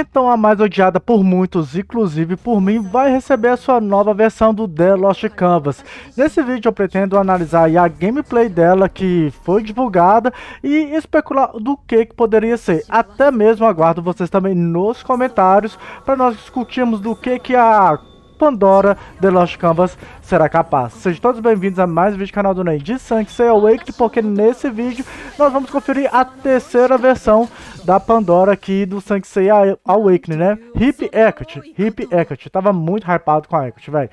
Então a mais odiada por muitos, inclusive por mim, vai receber a sua nova versão do The Lost Canvas. Nesse vídeo eu pretendo analisar a gameplay dela que foi divulgada e especular do que, que poderia ser. Até mesmo aguardo vocês também nos comentários para nós discutirmos do que, que a Pandora The Lost Canvas será capaz. Sejam todos bem-vindos a mais um vídeo do canal do Ney de Sanctuary Awakened, porque nesse vídeo nós vamos conferir a terceira versão da Pandora aqui do Sanctuary Awakening, né? Hip Equity, Hip Equity. Tava muito hypado com a Equity, velho.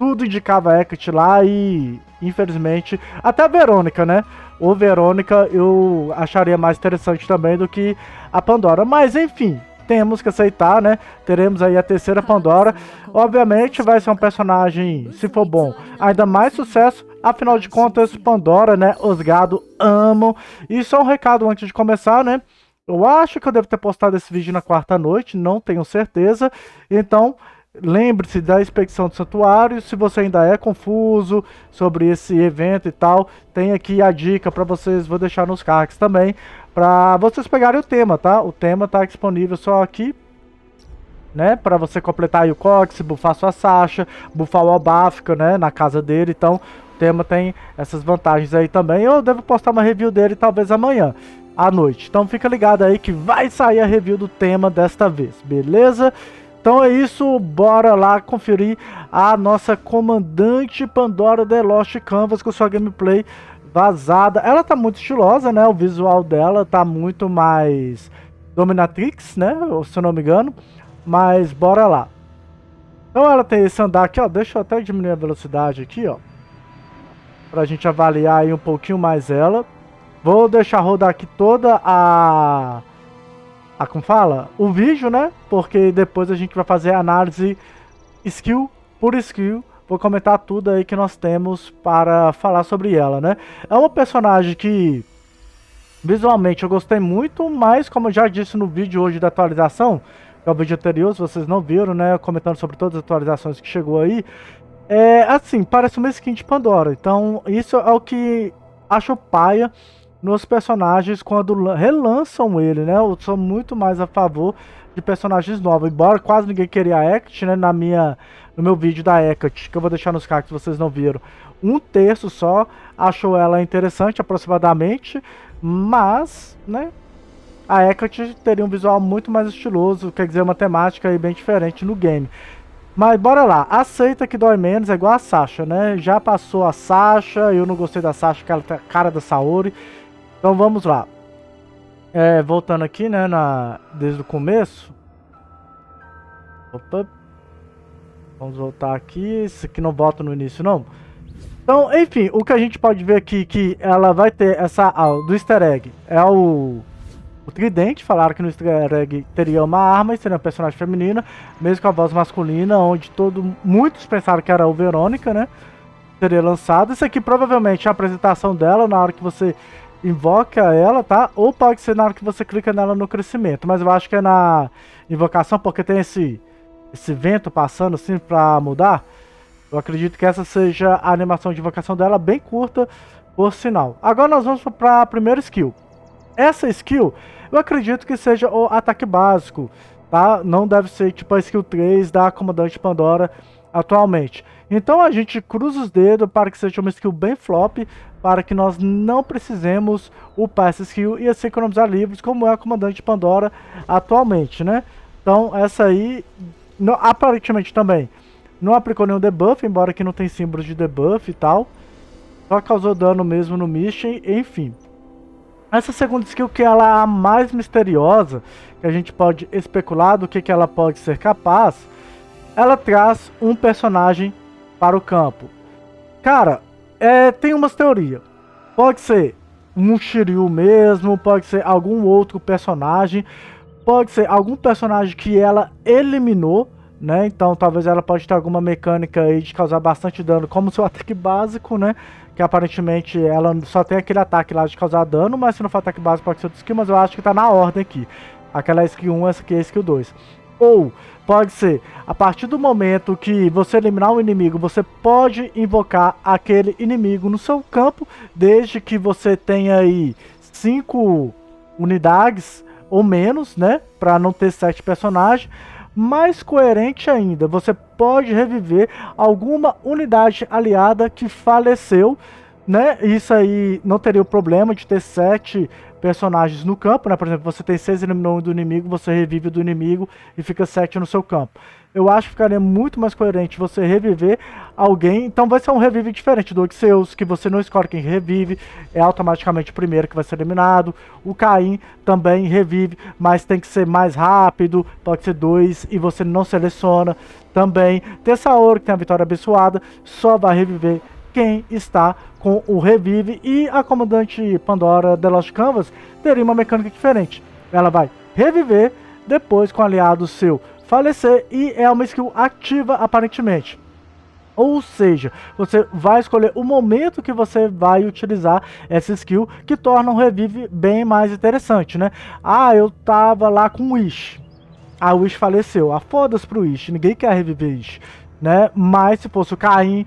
Tudo indicava a Equity lá e, infelizmente, até a Verônica, né? O Verônica eu acharia mais interessante também do que a Pandora. Mas, enfim, temos que aceitar, né? Teremos aí a terceira Pandora. Obviamente vai ser um personagem, se for bom, ainda mais sucesso. Afinal de contas, Pandora, né? Os gado amam. E só um recado antes de começar, né? Eu acho que eu devo ter postado esse vídeo na quarta noite, não tenho certeza. Então, Lembre-se da expedição do santuário. Se você ainda é confuso sobre esse evento e tal, tem aqui a dica para vocês. Vou deixar nos cards também para vocês pegarem o tema, tá? O tema tá disponível só aqui, né? Para você completar o Cox, bufar sua Sasha, bufar o Albáfica, né? Na casa dele. Então, o tema tem essas vantagens aí também. Eu devo postar uma review dele talvez amanhã à noite. Então, fica ligado aí que vai sair a review do tema desta vez, beleza? Então é isso, bora lá conferir a nossa comandante Pandora The Lost Canvas com sua gameplay vazada. Ela tá muito estilosa, né? O visual dela tá muito mais dominatrix, né? Se eu não me engano. Mas bora lá. Então ela tem esse andar aqui, ó. Deixa eu até diminuir a velocidade aqui, ó. Pra gente avaliar aí um pouquinho mais ela. Vou deixar rodar aqui toda a a como fala? O vídeo, né? Porque depois a gente vai fazer a análise skill por skill. Vou comentar tudo aí que nós temos para falar sobre ela, né? É uma personagem que visualmente eu gostei muito, mas como eu já disse no vídeo hoje da atualização, que é o vídeo anterior, se vocês não viram, né? Comentando sobre todas as atualizações que chegou aí. É assim, parece uma skin de Pandora. Então, isso é o que acho paia nos personagens quando relançam ele, né? Eu sou muito mais a favor de personagens novos. Embora quase ninguém queria a Hecate, né? Na minha, no meu vídeo da Hecate, que eu vou deixar nos cards se vocês não viram. Um terço só achou ela interessante, aproximadamente. Mas, né? A Hecate teria um visual muito mais estiloso, quer dizer, uma temática aí bem diferente no game. Mas bora lá, aceita que dói menos, é igual a Sasha, né? Já passou a Sasha, eu não gostei da Sasha, aquela cara da Saori. Então vamos lá. É, voltando aqui, né, na, desde o começo. Opa. Vamos voltar aqui. Isso aqui não volta no início, não. Então, enfim, o que a gente pode ver aqui que ela vai ter essa ah, do easter egg é o, o tridente. Falaram que no easter egg teria uma arma e seria uma personagem feminina, mesmo com a voz masculina, onde todo, muitos pensaram que era o Verônica, né? Seria lançado. Isso aqui provavelmente é a apresentação dela na hora que você invoca ela, tá? Ou pode ser na hora que você clica nela no crescimento. Mas eu acho que é na invocação, porque tem esse, esse vento passando assim pra mudar. Eu acredito que essa seja a animação de invocação dela, bem curta, por sinal. Agora nós vamos para a primeira skill. Essa skill, eu acredito que seja o ataque básico, tá? Não deve ser tipo a skill 3 da Comandante Pandora atualmente. Então a gente cruza os dedos para que seja uma skill bem flop, para que nós não precisemos upar essa skill e assim economizar livros, como é a Comandante Pandora atualmente, né? Então essa aí, no, aparentemente também, não aplicou nenhum debuff, embora que não tem símbolos de debuff e tal. Só causou dano mesmo no Mission, enfim. Essa segunda skill que ela é a mais misteriosa, que a gente pode especular do que, que ela pode ser capaz, ela traz um personagem para o campo. Cara, é, tem umas teorias. Pode ser um Shiryu mesmo, pode ser algum outro personagem, pode ser algum personagem que ela eliminou, né? Então talvez ela pode ter alguma mecânica aí de causar bastante dano, como seu ataque básico, né? Que aparentemente ela só tem aquele ataque lá de causar dano, mas se não for ataque básico pode ser outro skill, mas eu acho que tá na ordem aqui. Aquela skill 1, essa aqui é skill 2. Ou pode ser, a partir do momento que você eliminar um inimigo, você pode invocar aquele inimigo no seu campo, desde que você tenha aí 5 unidades ou menos, né? Para não ter sete personagens. Mais coerente ainda, você pode reviver alguma unidade aliada que faleceu, né? Isso aí não teria o problema de ter sete personagens no campo, né? Por exemplo, você tem seis eliminou do inimigo, você revive do inimigo e fica sete no seu campo eu acho que ficaria muito mais coerente você reviver alguém. Então vai ser um revive diferente do Odisseus, que você não escolhe quem revive, é automaticamente o primeiro que vai ser eliminado. O Caim também revive, mas tem que ser mais rápido, pode ser dois, e você não seleciona também. Tessauro, que tem a vitória abençoada, só vai reviver quem está com o revive. E a comandante Pandora The Lost Canvas teria uma mecânica diferente. Ela vai reviver depois com aliado seu falecer e é uma skill ativa aparentemente. Ou seja, você vai escolher o momento que você vai utilizar essa skill, que torna o revive bem mais interessante, né? Ah, eu tava lá com o Wish. A Wish faleceu. Ah, foda-se pro Wish. Ninguém quer reviver Wish, né? Mas se fosse o Caim,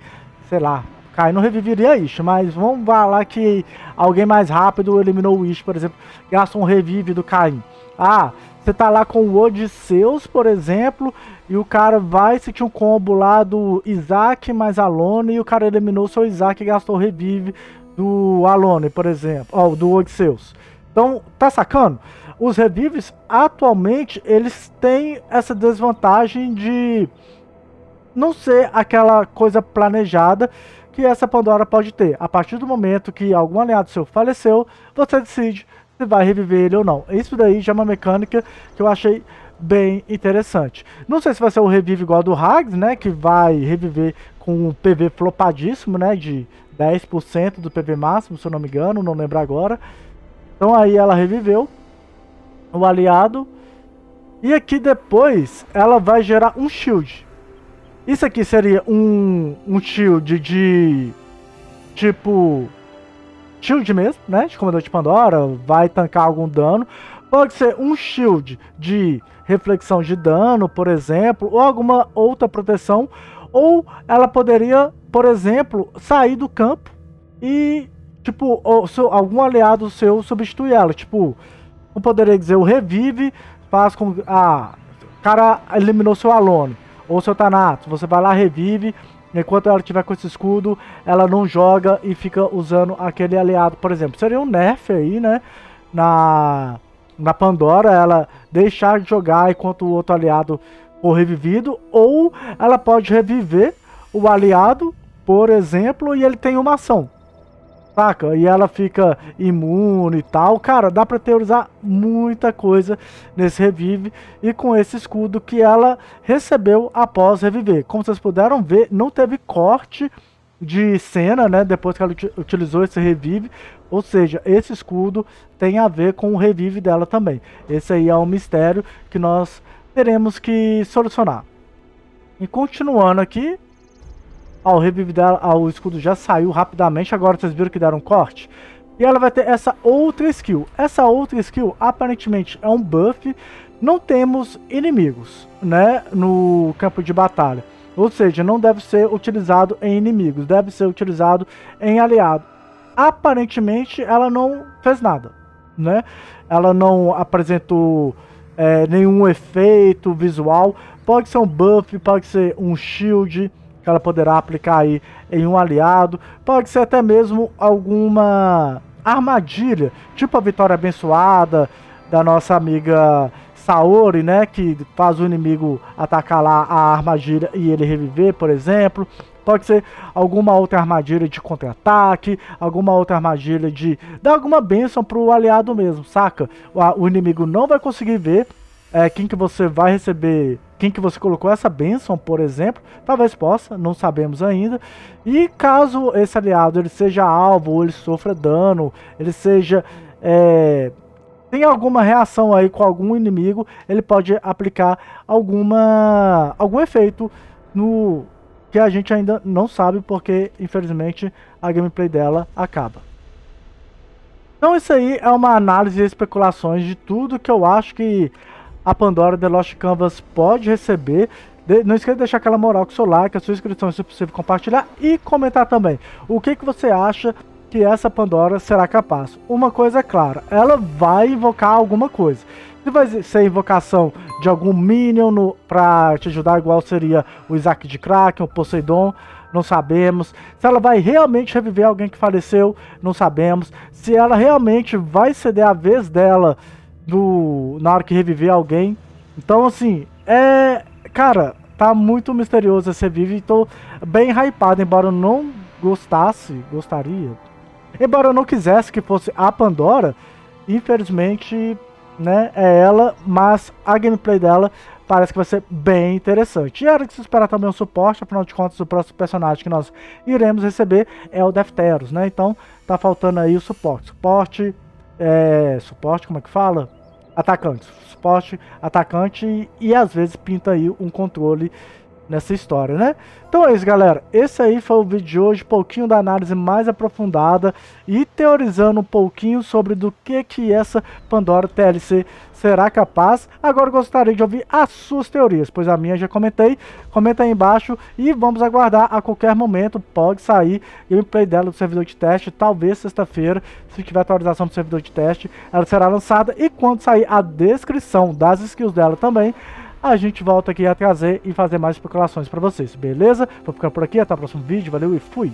sei lá, Caim não reviveria Wish, mas vamos lá que alguém mais rápido eliminou o Wish, por exemplo, gasta um revive do Caim. Ah, você tá lá com o Odisseus, por exemplo, e o cara vai sentir um combo lá do Isaac mais Alone, e o cara eliminou seu Isaac e gastou revive do Alone, por exemplo, ó, do Odisseus. Então, tá sacando? Os revives, atualmente, eles têm essa desvantagem de não ser aquela coisa planejada que essa Pandora pode ter. A partir do momento que algum aliado seu faleceu, você decide se vai reviver ele ou não. Isso daí já é uma mecânica que eu achei bem interessante. Não sei se vai ser o revive igual do Hags, né, que vai reviver com um PV flopadíssimo, né, de 10% do PV máximo, se eu não me engano, não lembro agora. Então aí ela reviveu o aliado. E aqui depois ela vai gerar um shield. Isso aqui seria um, um shield de tipo shield mesmo, né? De comandante Pandora, vai tancar algum dano. Pode ser um shield de reflexão de dano, por exemplo, ou alguma outra proteção. Ou ela poderia, por exemplo, sair do campo e, tipo, seu, algum aliado seu substituir ela. Tipo, não poderia dizer o revive, faz com. Ah, o cara eliminou seu Alone ou seu Thanatos. Você vai lá, revive Enquanto ela tiver com esse escudo, ela não joga e fica usando aquele aliado, por exemplo. Seria um nerf aí, né? Na, na Pandora, ela deixar de jogar enquanto o outro aliado for revivido. Ou ela pode reviver o aliado, por exemplo, e ele tem uma ação saca? E ela fica imune e tal. Cara, dá pra teorizar muita coisa nesse revive e com esse escudo que ela recebeu após reviver. Como vocês puderam ver, não teve corte de cena, né? Depois que ela utilizou esse revive. Ou seja, esse escudo tem a ver com o revive dela também. Esse aí é um mistério que nós teremos que solucionar. E continuando aqui, ao revive dela, o escudo já saiu rapidamente, agora vocês viram que deram um corte. E ela vai ter essa outra skill. Essa outra skill aparentemente é um buff. Não temos inimigos, né, no campo de batalha. Ou seja, não deve ser utilizado em inimigos, deve ser utilizado em aliado. Aparentemente ela não fez nada, né? Ela não apresentou é, nenhum efeito visual. Pode ser um buff, pode ser um shield que ela poderá aplicar aí em um aliado. Pode ser até mesmo alguma armadilha, tipo a vitória abençoada da nossa amiga Saori, né, que faz o inimigo atacar lá a armadilha e ele reviver, por exemplo. Pode ser alguma outra armadilha de contra-ataque, alguma outra armadilha de dar alguma bênção pro aliado mesmo, saca? O, o inimigo não vai conseguir ver é, quem que você vai receber quem que você colocou essa benção, por exemplo, talvez possa, não sabemos ainda. E caso esse aliado ele seja alvo ele sofra dano, ele seja é, tem alguma reação aí com algum inimigo, ele pode aplicar alguma algum efeito no que a gente ainda não sabe porque infelizmente a gameplay dela acaba. Então isso aí é uma análise e especulações de tudo que eu acho que a Pandora The Lost Canvas pode receber. De, não esqueça de deixar aquela moral com o seu like, a sua inscrição se possível compartilhar e comentar também. O que, que você acha que essa Pandora será capaz? Uma coisa é clara, ela vai invocar alguma coisa. Se vai ser invocação de algum Minion no, pra te ajudar, igual seria o Isaac de Kraken, o Poseidon, não sabemos. Se ela vai realmente reviver alguém que faleceu, não sabemos. Se ela realmente vai ceder a vez dela do, na hora que reviver alguém. Então, assim, é. Cara, tá muito misterioso esse vive e tô bem hypado, embora eu não gostasse, gostaria. Embora eu não quisesse que fosse a Pandora, infelizmente, né, é ela, mas a gameplay dela parece que vai ser bem interessante. E era que se esperar também um suporte, afinal de contas, o próximo personagem que nós iremos receber é o Defteros, né? Então, tá faltando aí o suporte. Suporte, é, suporte, como é que fala? Atacante. Suporte, atacante e, às vezes pinta aí um controle nessa história, né? Então é isso, galera. Esse aí foi o vídeo de hoje, um pouquinho da análise mais aprofundada e teorizando um pouquinho sobre do que que essa Pandora TLC será capaz. Agora gostaria de ouvir as suas teorias, pois a minha já comentei. Comenta aí embaixo e vamos aguardar a qualquer momento. Pode sair gameplay dela do servidor de teste, talvez sexta-feira, se tiver atualização do servidor de teste, ela será lançada e quando sair a descrição das skills dela também, a gente volta aqui a trazer e fazer mais especulações para vocês, beleza? Vou ficar por aqui, até o próximo vídeo, valeu e fui!